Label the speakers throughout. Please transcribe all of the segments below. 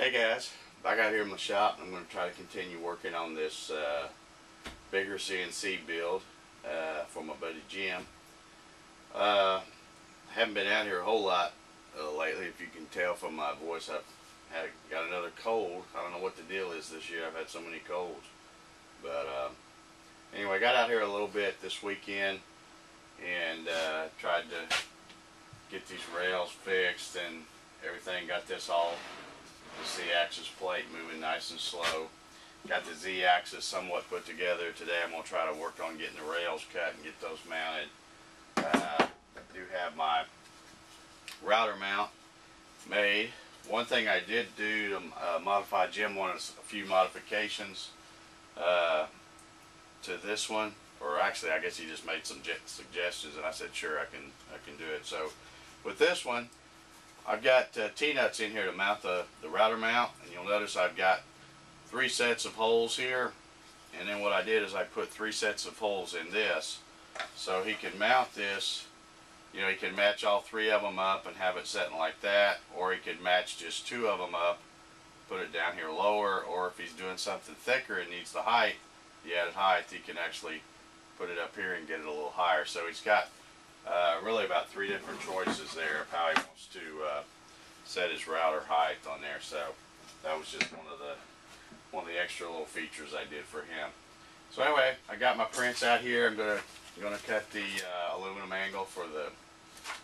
Speaker 1: Hey guys, back out here in my shop. I'm going to try to continue working on this uh, bigger CNC build uh, for my buddy Jim. Uh, haven't been out here a whole lot uh, lately, if you can tell from my voice. I've had got another cold. I don't know what the deal is this year. I've had so many colds, but uh, anyway, got out here a little bit this weekend and uh, tried to get these rails fixed and everything. Got this all the Z-axis plate moving nice and slow. Got the Z-axis somewhat put together. Today I'm going to try to work on getting the rails cut and get those mounted. Uh, I do have my router mount made. One thing I did do to uh, modify, Jim wanted a few modifications uh, to this one. Or actually, I guess he just made some suggestions and I said, sure, I can, I can do it. So with this one, I've got uh, T-nuts in here to mount the, the router mount and you'll notice I've got three sets of holes here and then what I did is I put three sets of holes in this. So he can mount this you know he can match all three of them up and have it sitting like that or he could match just two of them up put it down here lower or if he's doing something thicker and needs the height the added height he can actually put it up here and get it a little higher. So he's got uh, really about three different choices there of how he wants to uh, set his router height on there. So that was just one of the one of the extra little features I did for him. So anyway, I got my prints out here. I'm gonna I'm gonna cut the uh, aluminum angle for the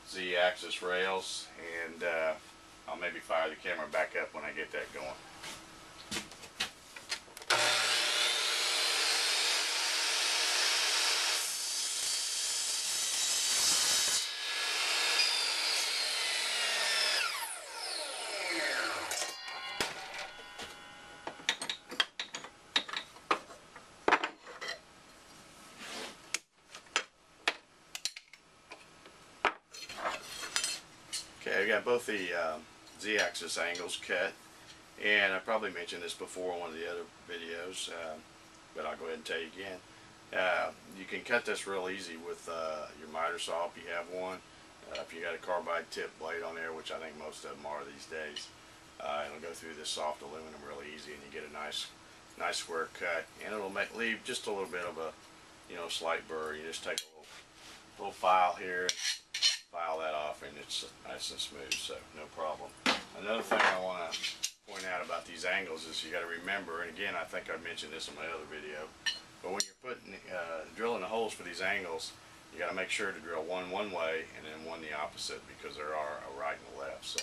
Speaker 1: Z-axis rails, and uh, I'll maybe fire the camera back up when I get that going. Okay, I got both the um, Z-axis angles cut, and I probably mentioned this before in one of the other videos, uh, but I'll go ahead and tell you again. Uh, you can cut this real easy with uh, your miter saw if you have one. Uh, if you got a carbide tip blade on there, which I think most of them are these days, uh, it'll go through this soft aluminum really easy, and you get a nice, nice square cut, and it'll make leave just a little bit of a, you know, slight burr. You just take a little, little file here file that off and it's nice and smooth, so no problem. Another thing I want to point out about these angles is you got to remember, and again, I think I mentioned this in my other video, but when you're putting, uh, drilling the holes for these angles, you got to make sure to drill one one way and then one the opposite because there are a right and a left. So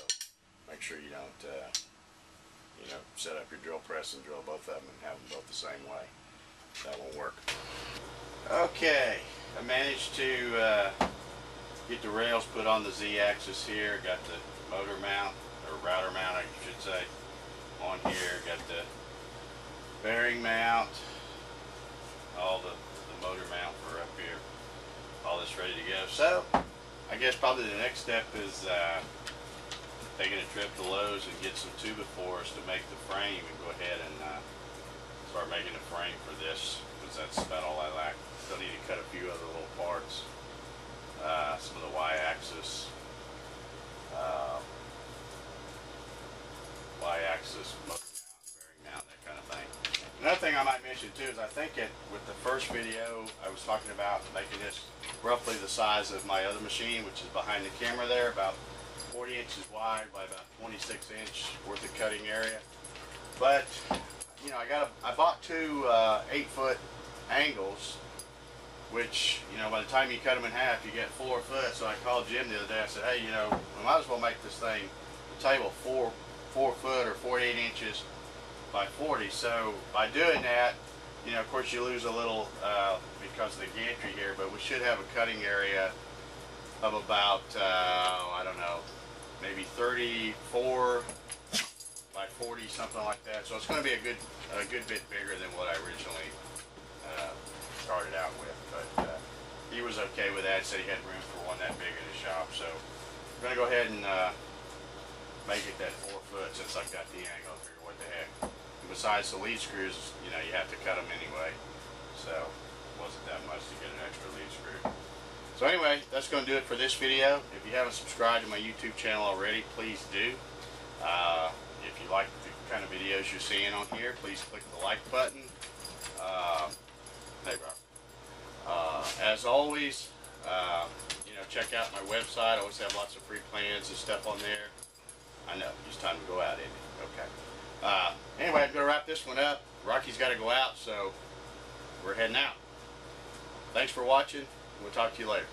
Speaker 1: make sure you don't, uh, you know, set up your drill press and drill both of them and have them both the same way. That won't work. Okay, I managed to uh, get the rails put on the Z-axis here. Got the motor mount, or router mount I should say, on here. Got the bearing mount, all the, the motor mount for up here. All this ready to go. So, I guess probably the next step is uh, taking a trip to Lowe's and get some two for us to make the frame and go ahead and uh, start making a frame for this because that's about all I lack. Still need to cut a few other little parts thing I might mention too is I think it, with the first video I was talking about making this roughly the size of my other machine, which is behind the camera there, about 40 inches wide by about 26 inch worth of cutting area. But you know, I got a, I bought two uh, eight foot angles which, you know, by the time you cut them in half, you get four foot. So I called Jim the other day. I said, hey, you know, we might as well make this thing, the table, four, four foot or 48 inches by 40. So by doing that, you know, of course you lose a little uh, because of the gantry here, but we should have a cutting area of about, uh, I don't know, maybe 34 by 40, something like that. So it's going to be a good, a good bit bigger than what I originally uh, started out with. But uh, he was okay with that. Said he had room for one that big in the shop. So I'm gonna go ahead and uh, make it that four foot since I've got the angle. here. what the heck. And besides the lead screws, you know, you have to cut them anyway. So it wasn't that much to get an extra lead screw. So anyway, that's going to do it for this video. If you haven't subscribed to my YouTube channel already, please do. Uh, if you like the kind of videos you're seeing on here, please click the like button. Uh, hey. Uh, as always, uh, you know, check out my website. I always have lots of free plans and stuff on there. I know, just time to go out. Uh, anyway, I'm going to wrap this one up. Rocky's got to go out, so we're heading out. Thanks for watching. We'll talk to you later.